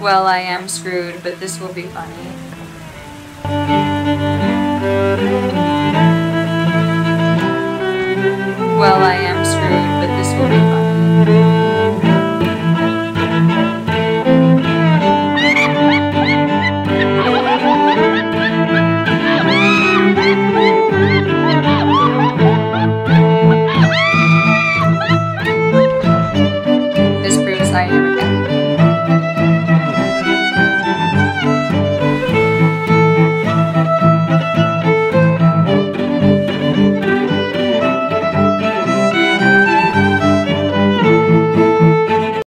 Well, I am screwed, but this will be funny.